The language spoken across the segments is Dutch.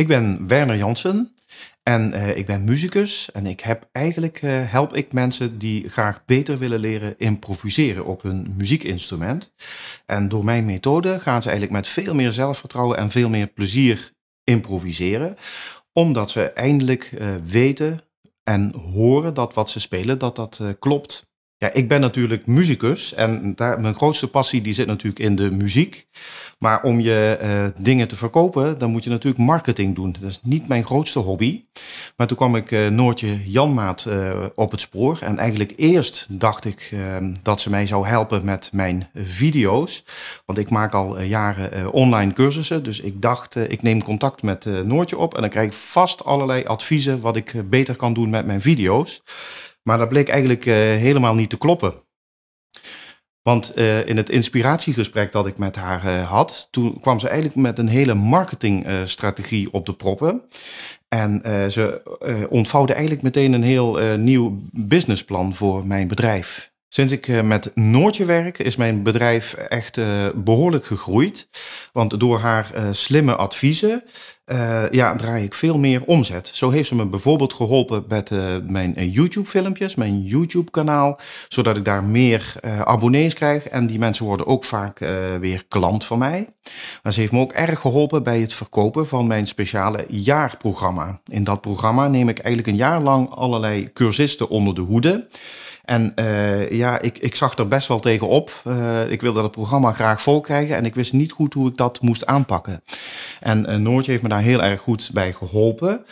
Ik ben Werner Jansen en uh, ik ben muzikus en ik heb eigenlijk uh, help ik mensen die graag beter willen leren improviseren op hun muziekinstrument. En door mijn methode gaan ze eigenlijk met veel meer zelfvertrouwen en veel meer plezier improviseren, omdat ze eindelijk uh, weten en horen dat wat ze spelen dat dat klopt ja, ik ben natuurlijk muzikus en daar, mijn grootste passie die zit natuurlijk in de muziek. Maar om je uh, dingen te verkopen, dan moet je natuurlijk marketing doen. Dat is niet mijn grootste hobby. Maar toen kwam ik uh, Noortje Janmaat uh, op het spoor. En eigenlijk eerst dacht ik dat ze mij zou helpen met mijn video's. Want ik maak al jaren online cursussen. Dus ik dacht, ik neem contact met Noortje op. En dan krijg ik vast allerlei adviezen wat ik beter kan doen met mijn video's. Maar dat bleek eigenlijk uh, helemaal niet te kloppen. Want uh, in het inspiratiegesprek dat ik met haar uh, had, toen kwam ze eigenlijk met een hele marketingstrategie op de proppen. En ze ontvouwde eigenlijk meteen een heel nieuw businessplan voor mijn bedrijf. Sinds ik met Noortje werk, is mijn bedrijf echt behoorlijk gegroeid. Want door haar slimme adviezen uh, ja, draai ik veel meer omzet. Zo heeft ze me bijvoorbeeld geholpen met uh, mijn YouTube-filmpjes, mijn YouTube-kanaal, zodat ik daar meer abonnees krijg. En die mensen worden ook vaak weer klant van mij. Maar ze heeft me ook erg geholpen bij het verkopen van mijn speciale jaarprogramma. In dat programma neem ik eigenlijk een jaar lang allerlei cursisten onder de hoede. En uh, ja, ik, ik zag er best wel tegen op. Uh, ik wilde het programma graag vol krijgen en ik wist niet goed hoe ik dat moest aanpakken. En uh, Noortje heeft me daar heel erg goed bij geholpen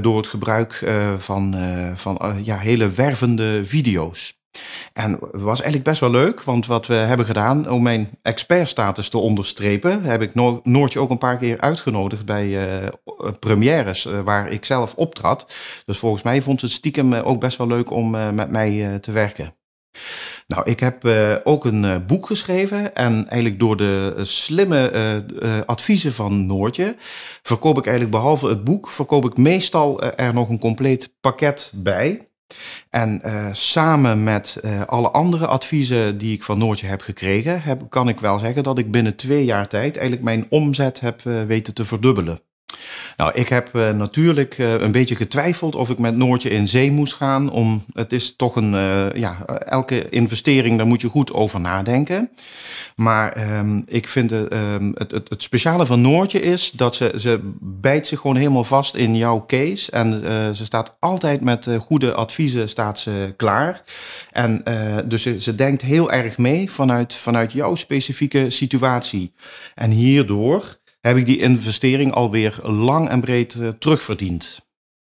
door het gebruik van, van ja, hele wervende video's. En het was eigenlijk best wel leuk, want wat we hebben gedaan om mijn expertstatus te onderstrepen, heb ik Noortje ook een paar keer uitgenodigd bij uh, premières uh, waar ik zelf optrad. Dus volgens mij vond ze het stiekem ook best wel leuk om met mij te werken. Nou, ik heb ook een boek geschreven en eigenlijk door de slimme adviezen van Noortje verkoop ik eigenlijk behalve het boek, verkoop ik meestal er nog een compleet pakket bij. En uh, samen met uh, alle andere adviezen die ik van Noortje heb gekregen, kan ik wel zeggen dat ik binnen twee jaar tijd eigenlijk mijn omzet heb uh, weten te verdubbelen. Nou, ik heb uh, natuurlijk uh, een beetje getwijfeld of ik met Noortje in zee moest gaan. Om, het is toch een, uh, ja, elke investering, daar moet je goed over nadenken. Maar um, ik vind het, het, het, speciale van Noortje is dat ze, ze bijt zich gewoon helemaal vast in jouw case. En ze staat altijd met goede adviezen staat ze klaar. En dus ze, ze denkt heel erg mee vanuit, vanuit jouw specifieke situatie. En hierdoor heb ik die investering alweer lang en breed uh, terugverdiend.